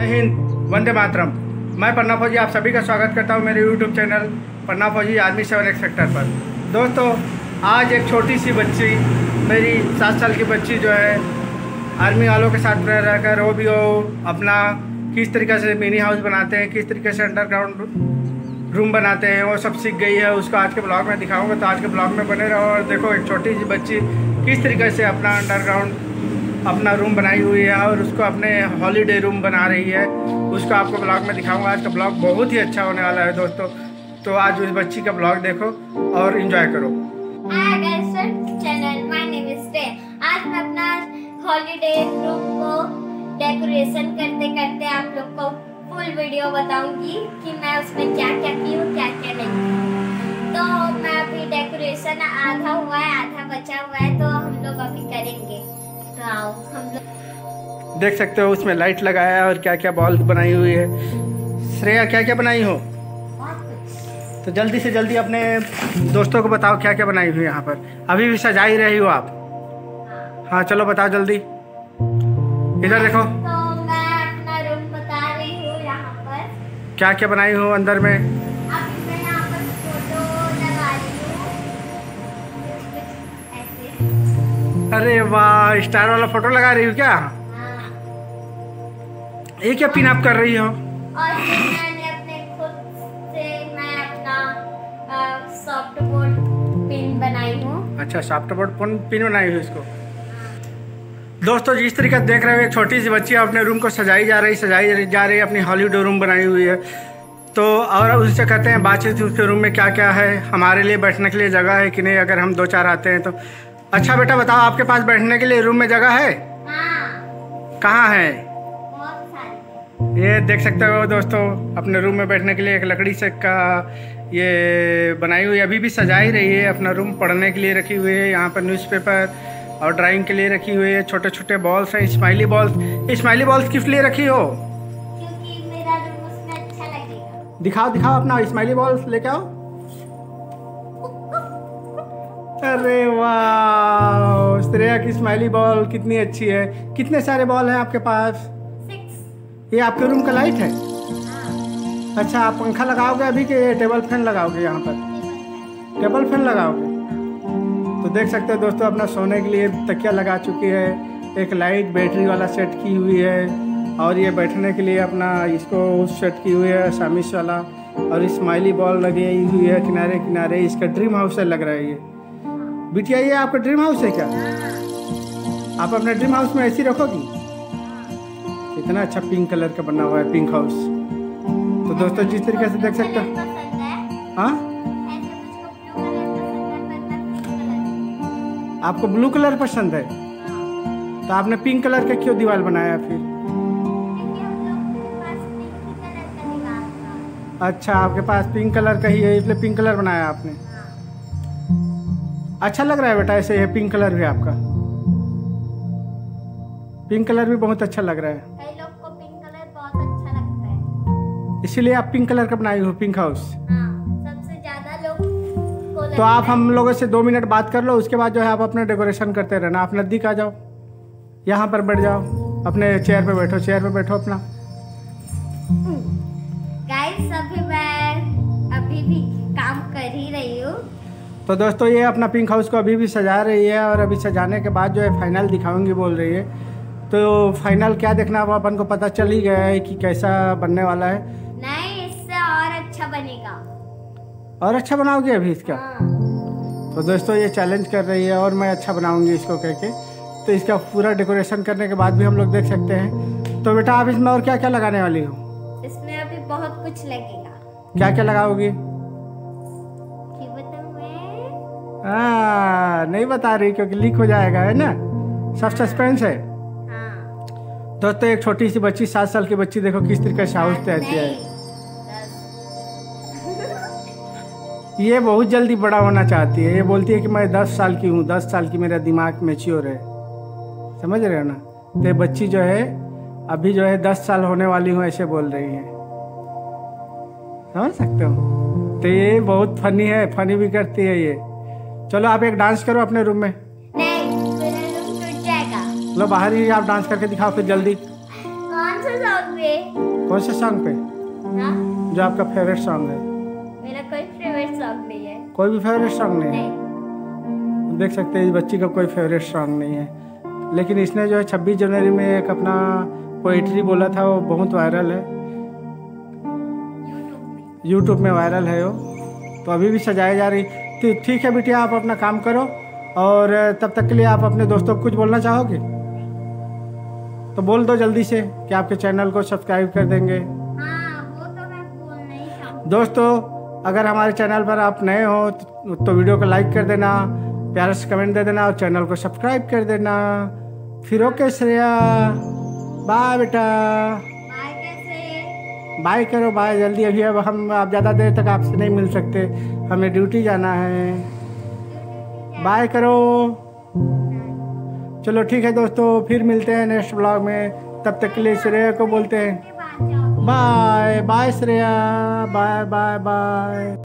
हिंद, वंदे मातरम। मैं पन्ना फौजी, आप सभी का स्वागत करता हूँ मेरे यूट्यूब चैनल पन्ना फौजी आर्मी सेवन एक्सेक्टर पर। दोस्तों, आज एक छोटी सी बच्ची, मेरी सात साल की बच्ची जो है आर्मी वालों के साथ रह रहकर वो भी वो अपना किस तरीके से मिनी हाउस बनाते हैं, किस तरीके से अंडरग्राउंड रूम बनाते हैं, वो सब सीख गई है। उसको आज के ब्लॉग में दिखाऊँगा। तो आज के ब्लॉग में बने रहो और देखो, एक छोटी सी बच्ची किस तरीके से अपना अंडरग्राउंड अपना रूम बनाई हुई है और उसको अपने हॉलीडे रूम बना रही है। उसको आपको ब्लॉग में दिखाऊँगा। आज का ब्लॉग बहुत ही अच्छा होने वाला है दोस्तों। तो आज उस बच्ची का ब्लॉग देखो और इन्जॉय करो. आज मैं अपना हॉलीडे रूम को डेकोरेशन करते करते आप लोग को फुल वीडियो बताऊँगी कि मैं उसमें क्या क्या की हूँ क्या क्या नहीं। तो मैं अभी डेकोरेशन आधा हुआ है, आधा बचा हुआ है तो हम लोग अभी करेंगे। हम लोग देख सकते हो उसमें लाइट लगाया है और क्या क्या बॉल बनाई हुई है। श्रेया क्या क्या बनाई हो? तो जल्दी से जल्दी अपने दोस्तों को बताओ क्या क्या बनाई हुई यहाँ पर। अभी भी सजा ही रही हो आप। हाँ। हाँ चलो बताओ जल्दी। इधर देखो। तो मैं अपना रूम बता रही हूँ यहाँ पर। क्या क्या बनाई हो अंदर में? अरे वाह स्टार वाला फ़ोटो लगा रही हो क्या? हाँ। ये क्या पिन अप कर रही हो? और मैंने अपने खुद से मैं अपना सॉफ्ट बोर्ड पिन बनाई हूँ। अच्छा सॉफ्टबोर्ड पिन पिन बनाई हुई इसको? दोस्तों जिस तरीके से देख रहे हो एक छोटी सी बच्ची अपने रूम को सजाई जा रही सजाई जा रही अपनी हॉलीवुड रूम बनाई हुई है। तो और उससे कहते हैं बातचीत उसके रूम में क्या क्या है हमारे लिए बैठने के लिए जगह है कि नहीं अगर हम दो चार आते हैं तो। अच्छा बेटा बताओ आपके पास बैठने के लिए रूम में जगह है? हाँ। कहाँ है? ये देख सकते हो दोस्तों अपने रूम में बैठने के लिए एक लकड़ी से का ये बनाई हुई अभी भी सजा ही रही है अपना रूम पढ़ने के लिए रखी हुई है यहाँ पर न्यूज़पेपर और ड्राइंग के लिए रखी हुई है छोटे छोटे बॉल्स हैं स्माइली बॉल्स स्माइली बॉल्स किस लिए रखी हो? अच्छा दिखाओ दिखाओ अपना स्माइली बॉल्स लेके आओ। अरे वाह! श्रेया की स्माइली बॉल कितनी अच्छी है। कितने सारे बॉल हैं आपके पास? ये आपके रूम का लाइट है? हाँ। अच्छा आप पंखा लगाओगे अभी कि टेबल फ़ैन लगाओगे यहाँ पर? टेबल फ़ैन लगाओगे? तो देख सकते हो दोस्तों अपना सोने के लिए तकिया लगा चुकी है। एक लाइट बैटरी वाला सेट की हुई है। और ये बैठने के लिए अपना इसको सेट की हुई है सामिश वाला। और स्माइली बॉल लगी हुई है किनारे किनारे इसका ड्रीम हाउस है लग रहा है ये। बिटिया ये आपका ड्रीम हाउस है क्या? आप अपने ड्रीम हाउस में ऐसी रखोगी? कितना अच्छा पिंक कलर का बना हुआ है पिंक हाउस तो दोस्तों जिस तरीके से देख सकते हो। हाँ? है? आपको ब्लू कलर पसंद है? हाँ। तो आपने पिंक कलर का क्यों दीवार बनाया फिर? अच्छा आपके पास पिंक कलर का ही है इसलिए पिंक कलर बनाया आपने। अच्छा लग रहा है बेटा ऐसे ये पिंक कलर भी आपका। पिंक कलर भी बहुत अच्छा लग रहा है। कई लोग को पिंक कलर बहुत अच्छा लगता है। इसीलिए आप पिंक कलर का बनाई हो पिंक हाउस हाँ सबसे ज़्यादा लोग को तो आप हम लोगों से दो मिनट बात कर लो उसके बाद जो है आप अपना डेकोरेशन करते रहना। आप नज़दीक आ जाओ यहाँ पर बैठ जाओ अपने चेयर पे बैठो चेयर पे बैठो अपना। गाइस अभी मैं अभी भी काम कर ही रही हूँ। तो दोस्तों ये अपना पिंक हाउस को अभी भी सजा रही है और अभी सजाने के बाद जो है फाइनल दिखाऊँगी बोल रही है। तो फाइनल क्या देखना वो अपन को पता चल ही गया है कि कैसा बनने वाला है। नहीं इससे और अच्छा बनेगा। और अच्छा बनाओगे अभी इसका? हाँ। तो दोस्तों ये चैलेंज कर रही है और मैं अच्छा बनाऊँगी इसको कह के। तो इसका पूरा डेकोरेशन करने के बाद भी हम लोग देख सकते हैं। तो बेटा आप इसमें और क्या क्या लगाने वाली हो? इसमें अभी बहुत कुछ लगेगा। क्या क्या लगाओगी? हाँ नहीं बता रही क्योंकि लीक हो जाएगा है ना? सब सस्पेंस है। हाँ। दोस्तों एक छोटी सी बच्ची सात साल की बच्ची देखो किस तरीके से हाउस किया है। ये बहुत जल्दी बड़ा होना चाहती है। ये बोलती है कि मैं दस साल की हूँ दस साल की मेरा दिमाग मेच्योर है। समझ रहे हो ना? तो ये बच्ची जो है अभी जो है दस साल होने वाली हूँ ऐसे बोल रही है। समझ सकते हो? तो ये बहुत फनी है फनी भी करती है ये। चलो आप एक डांस करो अपने रूम में। नहीं रूम लो बाहर ही आप डांस करके दिखाओ फिर जल्दी। कौन सा सॉन्ग पे? कौन से सॉन्ग पे? हाँ जो आपका फेवरेट सॉन्ग है। मेरा कोई फेवरेट सॉन्ग नहीं है। कोई भी फेवरेट सॉन्ग नहीं है। नहीं। देख सकते हैं इस बच्ची का कोई फेवरेट सॉन्ग नहीं है। लेकिन इसने जो है छब्बीस जनवरी में एक अपना पोइट्री बोला था वो बहुत वायरल है। यूट्यूब में। वायरल है वो। तो अभी भी सजाई जा रही ठीक है बिटिया आप अपना काम करो और तब तक के लिए आप अपने दोस्तों को कुछ बोलना चाहोगे? तो बोल दो जल्दी से कि आपके चैनल को सब्सक्राइब कर देंगे। हाँ वो तो मैं दोस्तों अगर हमारे चैनल पर आप नए हो तो, तो वीडियो को लाइक कर देना प्यारा से कमेंट दे देना और चैनल को सब्सक्राइब कर देना। फिर ओके श्रेया। बाय बेटा। बाय करो बाय। जल्दी अभी अब हम आप ज़्यादा देर तक आपसे नहीं मिल सकते। हमें ड्यूटी जाना है। बाय करो। चलो ठीक है दोस्तों, फिर मिलते हैं नेक्स्ट ब्लॉग में। तब तक के लिए श्रेया को बोलते हैं bye bye Shreya bye bye bye